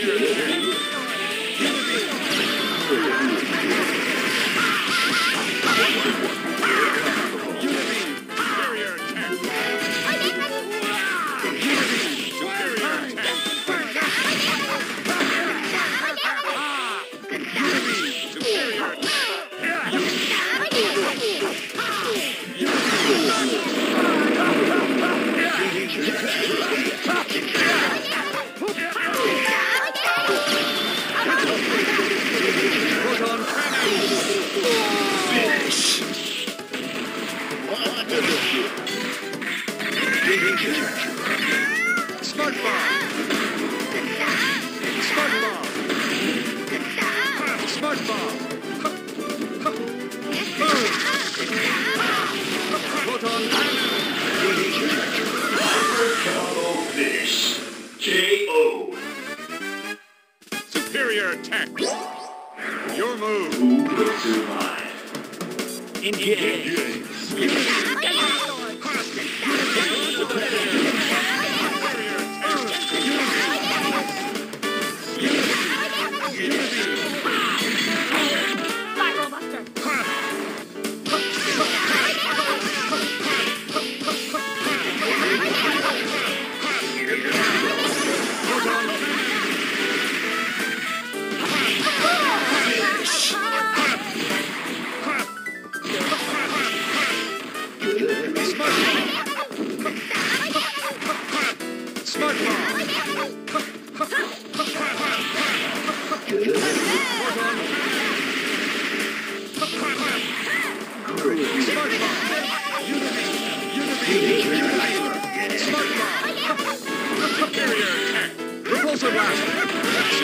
Unibeam! Superior Smart bomb. Smart bomb. Smart bomb. Engage.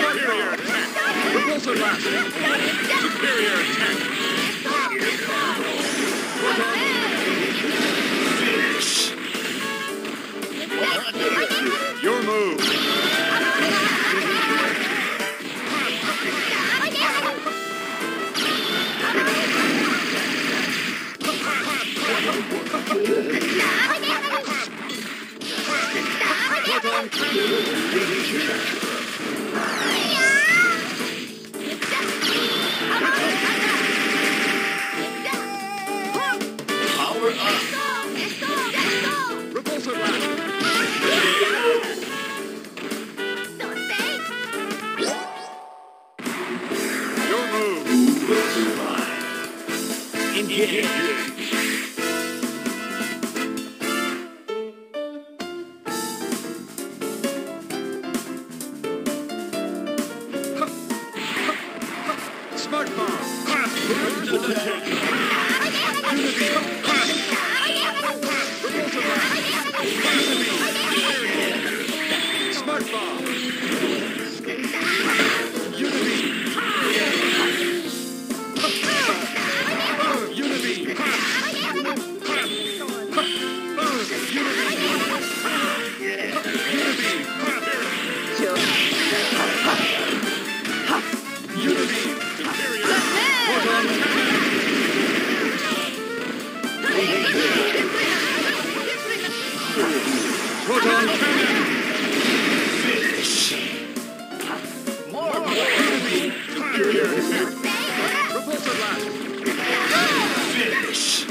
Superior attack. Repulsor blast. Superior attack. Your move. Proton. Yeah. do. finish.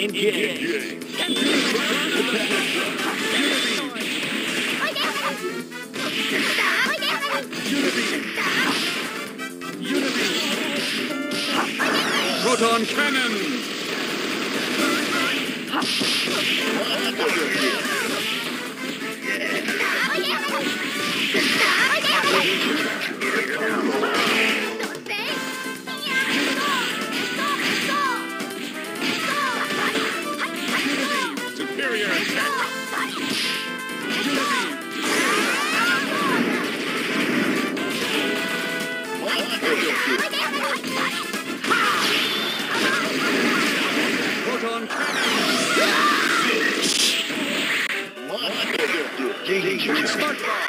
Engage. Unity. Unity. Proton cannon. SpongeBob.